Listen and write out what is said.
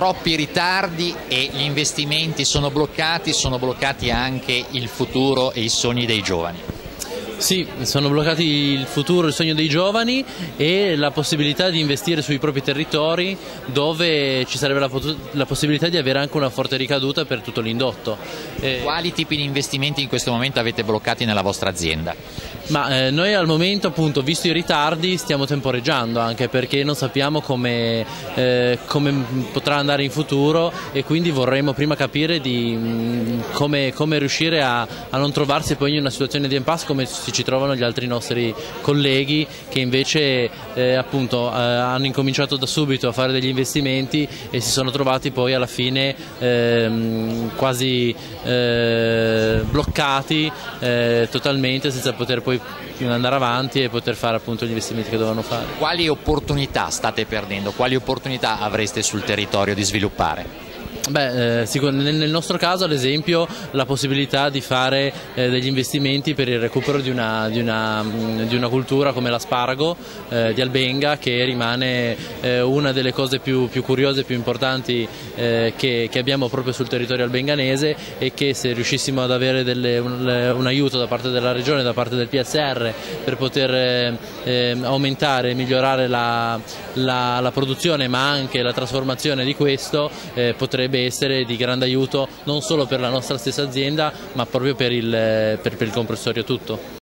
troppi ritardi e gli investimenti sono bloccati, sono bloccati anche il futuro e i sogni dei giovani. Sì, sono bloccati il futuro, il sogno dei giovani e la possibilità di investire sui propri territori dove ci sarebbe la, la possibilità di avere anche una forte ricaduta per tutto l'indotto. Eh, Quali tipi di investimenti in questo momento avete bloccati nella vostra azienda? Ma eh, noi al momento appunto visto i ritardi stiamo temporeggiando anche perché non sappiamo come, eh, come potrà andare in futuro e quindi vorremmo prima capire di, mh, mm, come, come, riuscire a, a, non trovarsi poi in una situazione di impasse come ci trovano gli altri nostri colleghi che invece eh, appunto eh, hanno incominciato da subito a fare degli investimenti e si sono trovati poi alla fine ehm, quasi eh, bloccati eh, totalmente senza poter poi andare avanti e poter fare appunto gli investimenti che dovevano fare. Quali opportunità state perdendo? Quali opportunità avreste sul territorio di sviluppare? Beh, eh, nel nostro caso ad esempio la possibilità di fare eh, degli investimenti per il recupero di una, di una, mm, di una cultura come l'asparago eh, di Albenga che rimane eh, una delle cose più, più curiose e più importanti eh, che, che, abbiamo proprio sul territorio albenganese e che se riuscissimo ad avere delle, un, un, aiuto da parte della regione, da parte del PSR per poter eh, aumentare e migliorare la, la, la, produzione ma anche la trasformazione di questo potrebbe essere di grande aiuto non solo per la nostra stessa azienda ma proprio per il, per, per il comprensorio tutto.